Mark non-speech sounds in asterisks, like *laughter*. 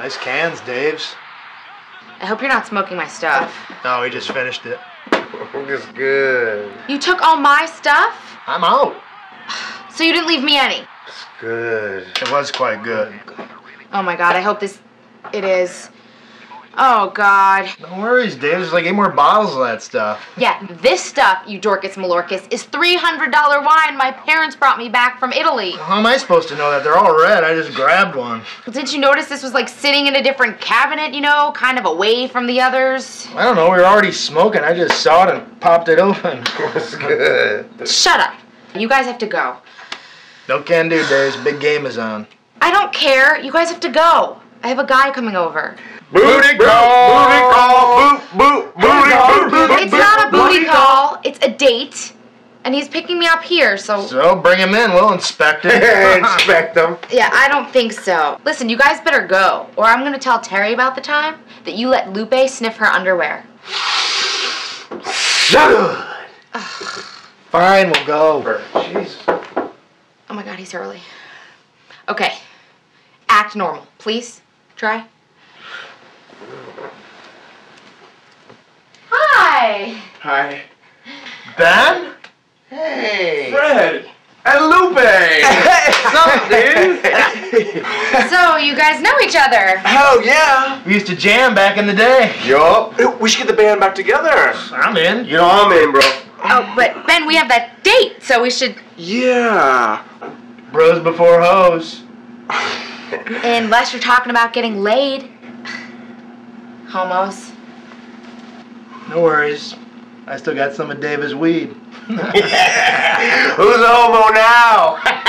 Nice cans, Dave's. I hope you're not smoking my stuff. No, he just finished it. *laughs* It's good. You took all my stuff? I'm out. *sighs* So you didn't leave me any? It's good. It was quite good. Oh my god, I hope this. It is. Oh god. No worries, Dava. There's like eight more bottles of that stuff. Yeah, this stuff, you Dorcas Malorcas, is $300 wine my parents brought me back from Italy. How am I supposed to know that? They're all red. I just grabbed one. Didn't you notice this was like sitting in a different cabinet, you know, kind of away from the others? I don't know. We were already smoking. I just saw it and popped it open. *laughs* It's good. Shut up. You guys have to go. No can do, Dave's. Big game is on. I don't care. You guys have to go. I have a guy coming over. Booty call. Booty call. Boot, boot, booty call. It's not a booty call, it's a date. And he's picking me up here, so. So bring him in. We'll inspect him. *laughs* Inspect them. Yeah, I don't think so. Listen, you guys better go, or I'm gonna tell Terry about the time that you let Lupe sniff her underwear. Shut up. Fine, we'll go. Jeez. Oh my god, he's early. Okay. Act normal, please. Try. Hi! Hi. Ben? Hey. Fred! And Lupe! What's up, dude? So, you guys know each other. Oh, yeah! We used to jam back in the day. Yup. We should get the band back together. I'm in. You know I'm in, bro. Oh, but Ben, we have that date, so we should. Yeah. Bros before hoes. *laughs* *laughs* Unless you're talking about getting laid. Homos. No worries. I still got some of Dava's weed. *laughs* *laughs* Who's a homo now?